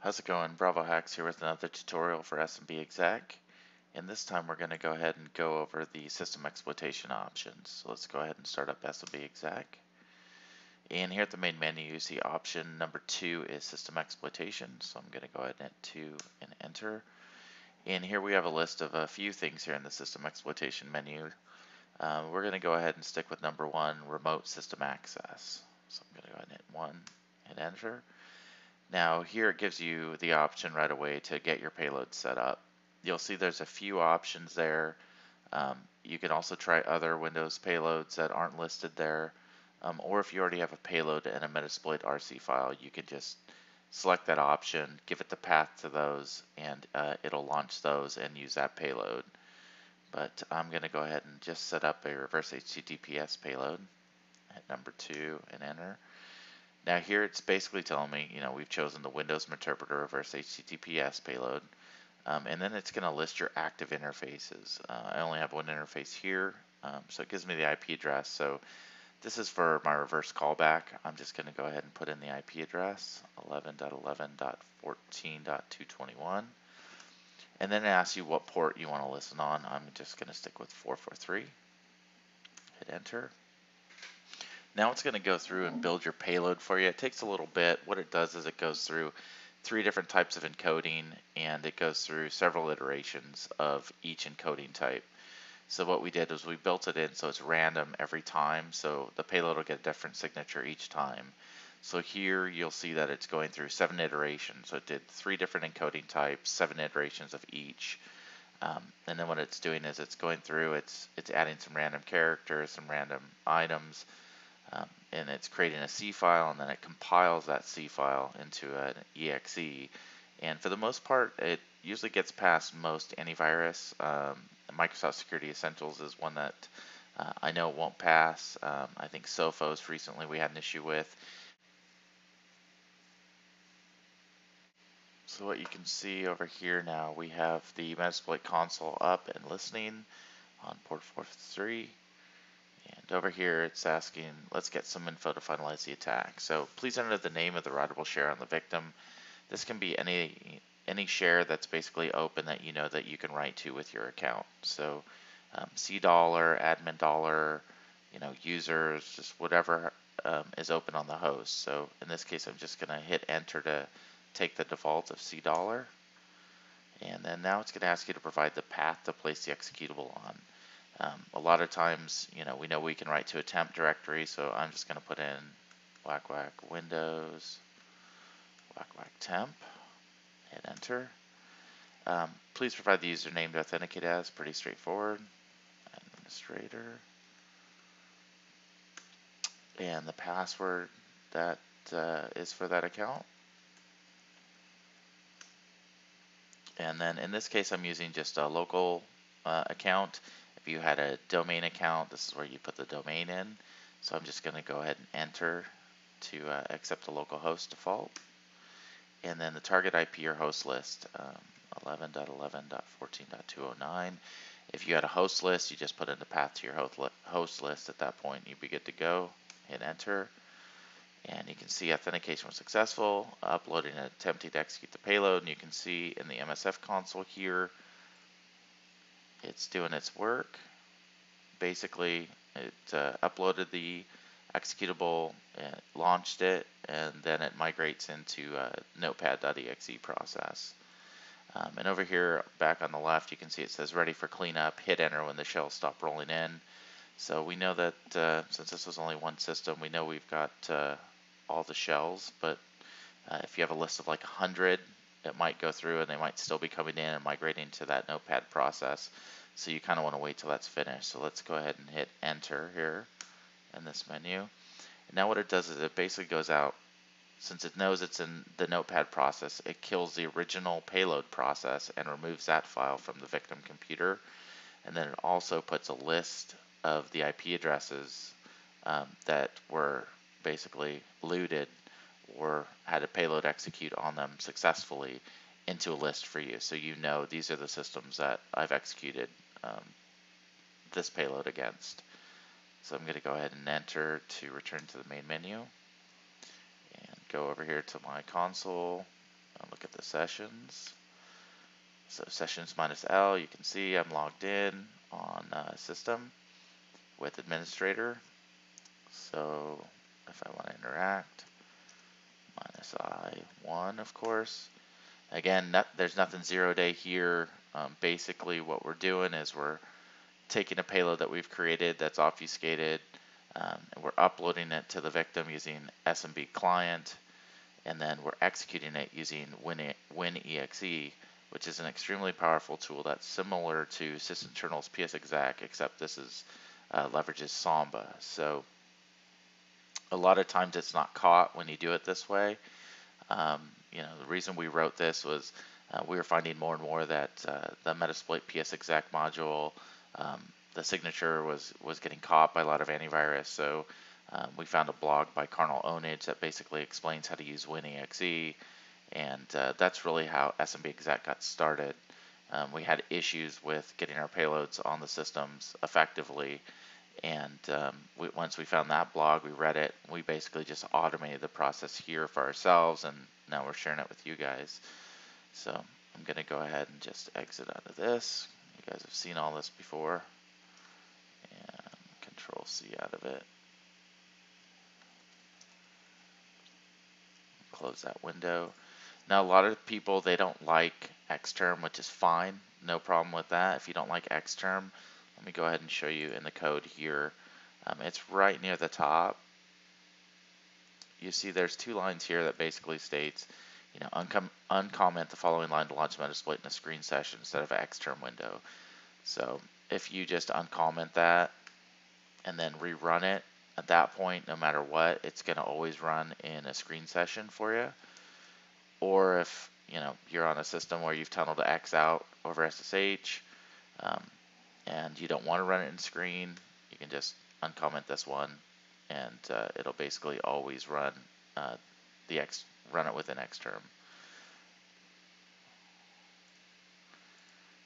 How's it going? Bravo Hacks here with another tutorial for SMB Exec. And this time we're going to go ahead and go over the system exploitation options. So let's go ahead and start up SMB Exec. And here at the main menu, you see option number two is system exploitation. So I'm going to go ahead and hit two and enter. And here we have a list of a few things here in the system exploitation menu. Uh, we're going to go ahead and stick with number one, remote system access. So I'm going to go ahead and hit one, hit enter. Now here it gives you the option right away to get your payload set up. You'll see there's a few options there. Um, you can also try other Windows payloads that aren't listed there. Um, or if you already have a payload and a Metasploit RC file, you can just select that option, give it the path to those, and uh, it'll launch those and use that payload. But I'm going to go ahead and just set up a reverse HTTPS payload. Hit number two and enter. Now here it's basically telling me, you know, we've chosen the Windows Interpreter reverse HTTPS payload. Um, and then it's going to list your active interfaces. Uh, I only have one interface here, um, so it gives me the IP address. So this is for my reverse callback. I'm just going to go ahead and put in the IP address, 11.11.14.221. And then it asks you what port you want to listen on. I'm just going to stick with 443. Hit enter. Now it's going to go through and build your payload for you. It takes a little bit. What it does is it goes through three different types of encoding and it goes through several iterations of each encoding type. So what we did was we built it in so it's random every time. So the payload will get a different signature each time. So here you'll see that it's going through seven iterations. So it did three different encoding types, seven iterations of each. Um, and then what it's doing is it's going through, it's it's adding some random characters, some random items, um, and it's creating a C file and then it compiles that C file into an exe. And for the most part, it usually gets past most antivirus. Um, Microsoft Security Essentials is one that uh, I know won't pass. Um, I think Sophos recently we had an issue with. So what you can see over here now, we have the Metasploit console up and listening on port 443. And over here it's asking, let's get some info to finalize the attack. So please enter the name of the writable share on the victim. This can be any any share that's basically open that you know that you can write to with your account. So um, C dollar, admin dollar, you know, users, just whatever um, is open on the host. So in this case, I'm just going to hit enter to take the default of C dollar. And then now it's going to ask you to provide the path to place the executable on. Um, a lot of times, you know, we know we can write to a temp directory, so I'm just going to put in whack whack windows, whack whack temp, hit enter. Um, please provide the username to authenticate as, pretty straightforward, administrator, and the password that uh, is for that account. And then in this case, I'm using just a local uh, account. If you had a domain account, this is where you put the domain in. So I'm just going to go ahead and enter to uh, accept the local-host default. And then the target IP or host list, um, 11.11.14.209. If you had a host list, you just put in the path to your host list at that point. You'd be good to go. Hit enter. And you can see authentication was successful, uploading and attempting to execute the payload. And you can see in the MSF console here, it's doing its work. Basically, it uh, uploaded the executable, launched it, and then it migrates into a notepad.exe process. Um, and over here, back on the left, you can see it says ready for cleanup, hit enter when the shells stop rolling in. So we know that uh, since this was only one system, we know we've got uh, all the shells, but uh, if you have a list of like 100, it might go through and they might still be coming in and migrating to that notepad process. So you kind of want to wait till that's finished. So let's go ahead and hit enter here in this menu. And now what it does is it basically goes out, since it knows it's in the notepad process, it kills the original payload process and removes that file from the victim computer. And then it also puts a list of the IP addresses um, that were basically looted or had a payload execute on them successfully into a list for you. So you know these are the systems that I've executed um, this payload against. So I'm going to go ahead and enter to return to the main menu and go over here to my console I'll look at the sessions. So sessions minus L, you can see I'm logged in on uh, system with administrator. So if I want to interact, minus I1 of course. Again, not, there's nothing zero day here. Um, basically what we're doing is we're taking a payload that we've created that's obfuscated, um, and we're uploading it to the victim using SMB client, and then we're executing it using Win WinExe, which is an extremely powerful tool that's similar to sysinternal's PsExec, except this is uh, leverages Samba. So a lot of times it's not caught when you do it this way. Um, you know, the reason we wrote this was uh, we were finding more and more that uh, the Metasploit PsExec module, um, the signature was, was getting caught by a lot of antivirus. So um, we found a blog by Carnal Onage that basically explains how to use WinExe. And uh, that's really how SMB exec got started. Um, we had issues with getting our payloads on the systems effectively. And um, we, once we found that blog, we read it. We basically just automated the process here for ourselves, and now we're sharing it with you guys. So I'm going to go ahead and just exit out of this. You guys have seen all this before. And Control C out of it. Close that window. Now, a lot of people, they don't like Xterm, which is fine. No problem with that. If you don't like Xterm, let me go ahead and show you in the code here. Um, it's right near the top. You see there's two lines here that basically states, you know, uncom uncomment the following line to launch Metasploit in a screen session instead of an Xterm window. So if you just uncomment that and then rerun it, at that point, no matter what, it's going to always run in a screen session for you. Or if you know you're on a system where you've tunneled X out over SSH, um, and you don't want to run it in screen, you can just uncomment this one and uh, it'll basically always run uh, the X run it with an X term.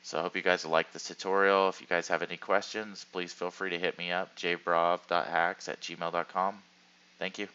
So I hope you guys like this tutorial. If you guys have any questions, please feel free to hit me up, jbrov.hacks at gmail.com. Thank you.